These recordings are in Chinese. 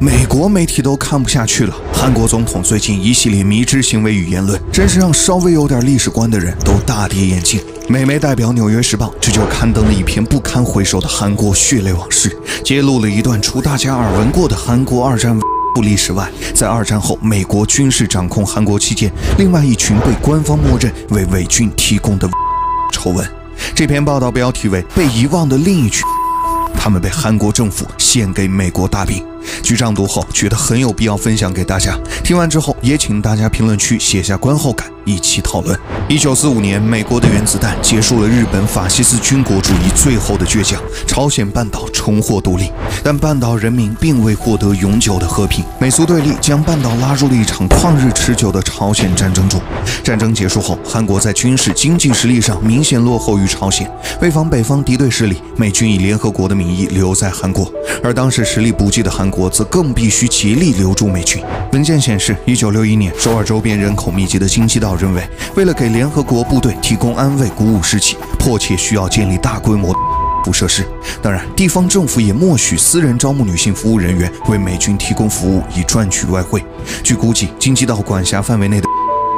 美国媒体都看不下去了。韩国总统最近一系列迷之行为与言论，真是让稍微有点历史观的人都大跌眼镜。美媒代表《纽约时报》这就刊登了一篇不堪回首的韩国血泪往事，揭露了一段除大家耳闻过的韩国二战不历史外，在二战后美国军事掌控韩国期间，另外一群被官方默认为伪军提供的丑闻。这篇报道标题为《被遗忘的另一群》，他们被韩国政府献给美国大兵。局长读后觉得很有必要分享给大家。听完之后，也请大家评论区写下观后感，一起讨论。一九四五年，美国的原子弹结束了日本法西斯军国主义最后的倔强，朝鲜半岛重获独立。但半岛人民并未获得永久的和平，美苏对立将半岛拉入了一场旷日持久的朝鲜战争中。战争结束后，韩国在军事、经济实力上明显落后于朝鲜。为防北方敌对势力，美军以联合国的名义留在韩国，而当时实力不济的韩国。我则更必须竭力留住美军。文件显示，一九六一年，首尔周边人口密集的京畿道认为，为了给联合国部队提供安慰、鼓舞士气，迫切需要建立大规模服设施。当然，地方政府也默许私人招募女性服务人员为美军提供服务，以赚取外汇。据估计，京畿道管辖范围内的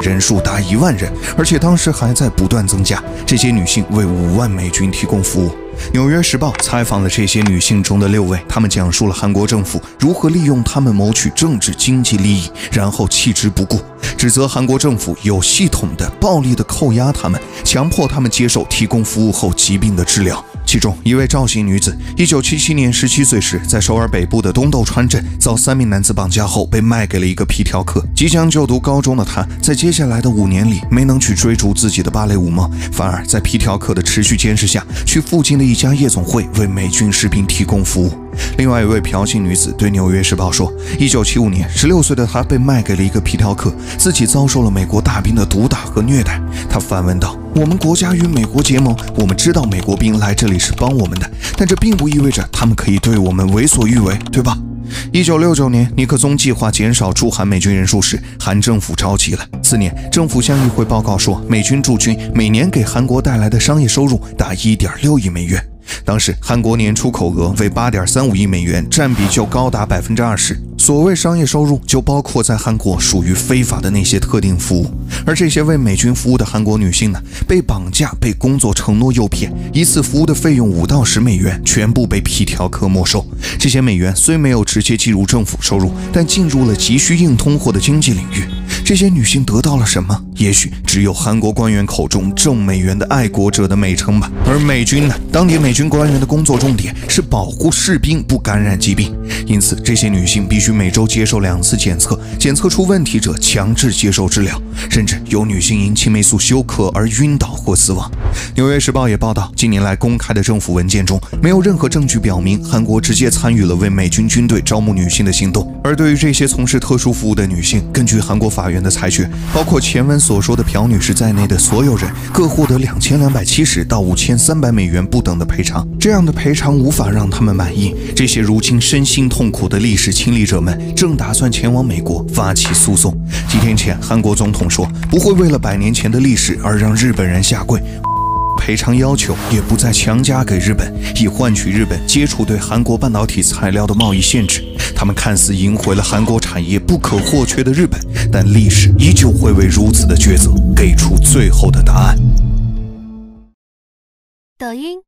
人数达一万人，而且当时还在不断增加。这些女性为五万美军提供服务。《纽约时报》采访了这些女性中的六位，她们讲述了韩国政府如何利用她们谋取政治经济利益，然后弃之不顾，指责韩国政府有系统的、暴力的扣押她们，强迫她们接受提供服务后疾病的治疗。其中一位赵姓女子，一九七七年十七岁时，在首尔北部的东豆川镇遭三名男子绑架后，被卖给了一个皮条客。即将就读高中的她，在接下来的五年里，没能去追逐自己的芭蕾舞梦，反而在皮条客的持续监视下，去附近的一家夜总会为美军士兵提供服务。另外一位朴姓女子对《纽约时报》说：“一九七五年，十六岁的她被卖给了一个皮条客，自己遭受了美国大兵的毒打和虐待。”她反问道：“我们国家与美国结盟，我们知道美国兵来这里是帮我们的，但这并不意味着他们可以对我们为所欲为，对吧？”一九六九年，尼克松计划减少驻韩美军人数时，韩政府着急了。次年，政府向议会报告说，美军驻军每年给韩国带来的商业收入达一点六亿美元。当时韩国年出口额为八点三五亿美元，占比就高达百分之二十。所谓商业收入，就包括在韩国属于非法的那些特定服务。而这些为美军服务的韩国女性呢，被绑架、被工作承诺诱骗，一次服务的费用五到十美元，全部被皮条客没收。这些美元虽没有直接计入政府收入，但进入了急需硬通货的经济领域。这些女性得到了什么？也许只有韩国官员口中挣美元的爱国者的美称吧。而美军呢？当地美军官员的工作重点是保护士兵不感染疾病，因此这些女性必须每周接受两次检测，检测出问题者强制接受治疗，甚至有女性因青霉素休克而晕倒或死亡。纽约时报也报道，近年来公开的政府文件中没有任何证据表明韩国直接参与了为美军军队招募女性的行动。而对于这些从事特殊服务的女性，根据韩国法院。的裁决，包括前文所说的朴女士在内的所有人，各获得两千两百七十到五千三百美元不等的赔偿。这样的赔偿无法让他们满意。这些如今身心痛苦的历史亲历者们，正打算前往美国发起诉讼。几天前，韩国总统说不会为了百年前的历史而让日本人下跪。赔偿要求也不再强加给日本，以换取日本接触对韩国半导体材料的贸易限制。他们看似赢回了韩国产业不可或缺的日本，但历史依旧会为如此的抉择给出最后的答案。抖音。